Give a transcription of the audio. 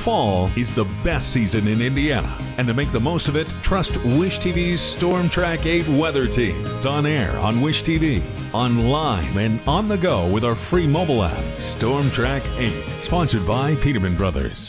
fall is the best season in Indiana. And to make the most of it, trust WISH-TV's Storm Track 8 weather team. It's on air on WISH-TV, online, and on the go with our free mobile app, Storm Track 8. Sponsored by Peterman Brothers.